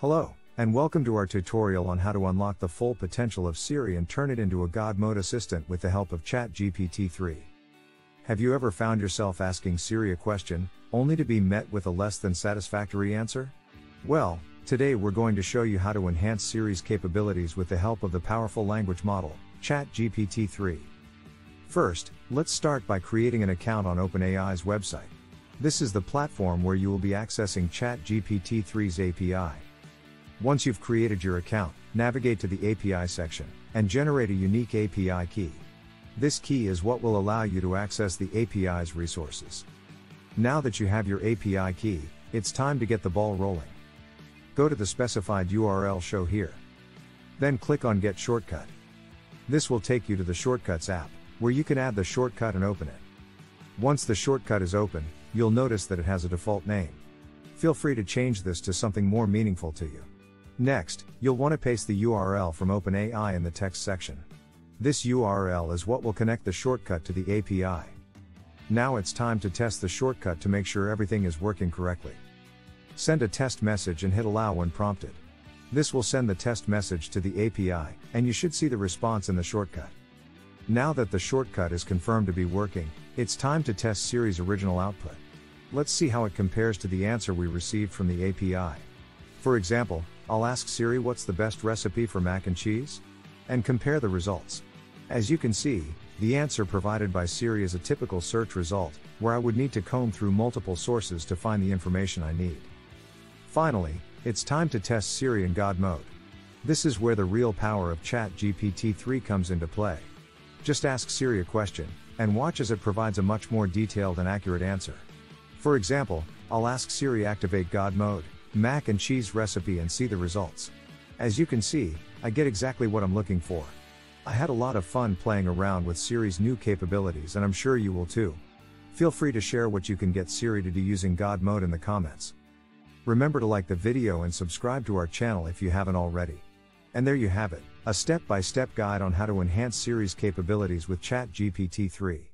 Hello, and welcome to our tutorial on how to unlock the full potential of Siri and turn it into a God mode assistant with the help of ChatGPT 3. Have you ever found yourself asking Siri a question, only to be met with a less than satisfactory answer? Well, today we're going to show you how to enhance Siri's capabilities with the help of the powerful language model, ChatGPT 3. First, let's start by creating an account on OpenAI's website. This is the platform where you will be accessing ChatGPT 3's API. Once you've created your account, navigate to the API section and generate a unique API key. This key is what will allow you to access the API's resources. Now that you have your API key, it's time to get the ball rolling. Go to the specified URL show here. Then click on Get Shortcut. This will take you to the Shortcuts app, where you can add the shortcut and open it. Once the shortcut is open, you'll notice that it has a default name. Feel free to change this to something more meaningful to you. Next, you'll want to paste the URL from OpenAI in the text section. This URL is what will connect the shortcut to the API. Now it's time to test the shortcut to make sure everything is working correctly. Send a test message and hit allow when prompted. This will send the test message to the API, and you should see the response in the shortcut. Now that the shortcut is confirmed to be working, it's time to test Siri's original output. Let's see how it compares to the answer we received from the API. For example, I'll ask Siri what's the best recipe for mac and cheese? And compare the results. As you can see, the answer provided by Siri is a typical search result, where I would need to comb through multiple sources to find the information I need. Finally, it's time to test Siri in God mode. This is where the real power of ChatGPT 3 comes into play. Just ask Siri a question, and watch as it provides a much more detailed and accurate answer. For example, I'll ask Siri activate God mode, mac and cheese recipe and see the results. As you can see, I get exactly what I'm looking for. I had a lot of fun playing around with Siri's new capabilities and I'm sure you will too. Feel free to share what you can get Siri to do using God mode in the comments. Remember to like the video and subscribe to our channel if you haven't already. And there you have it, a step-by-step guide on how to enhance Siri's capabilities with ChatGPT 3.